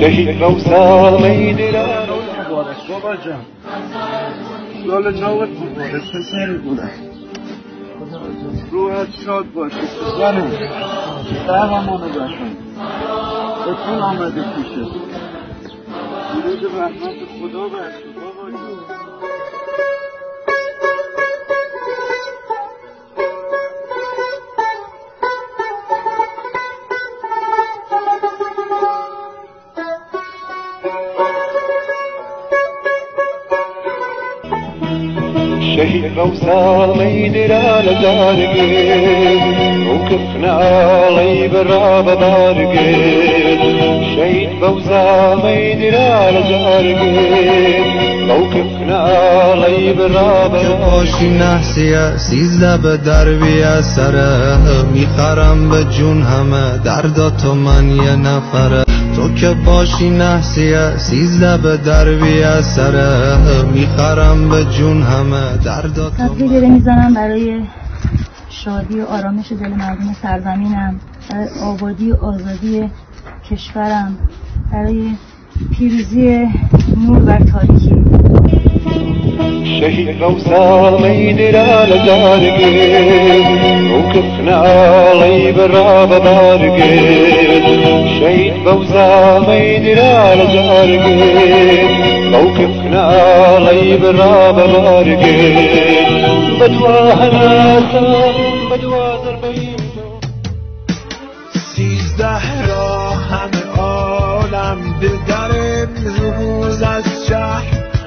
شهید موسا میدرم مبارک بابا جان سال نوت مبارک پسر گونه روحت شاد باشه. پسرم قهرمانو باشم بتون آمده پیشه درود رحمت خدا برسه شهید موسا میدرا لزارگه وكفنا علي برا ببارقه شهید موسا میدرا لزارگه موقفنا علي برا پاشی نحسیه سیزده به دربیه سره. می‌خرم به جون همه دردا تو من یه نفره. تو که باشی نحسیه سیزده به دربیه سره می‌خرم به جون همه دردا تو گره می‌زنم برای شادی و آرامش دل مردم سرزمینم برای آبادی و آزادی کشورم برای پیروزی نور بر تاریکی. شهید موسى ميدرا لزارقه وكفنا علي برا ببارقه شهید موسى ميدرا لزارقه موقفنا علي برا ببارقه بدوا هناسا بدوا ضربين سیزده را همه عالم به در امروز از شهر.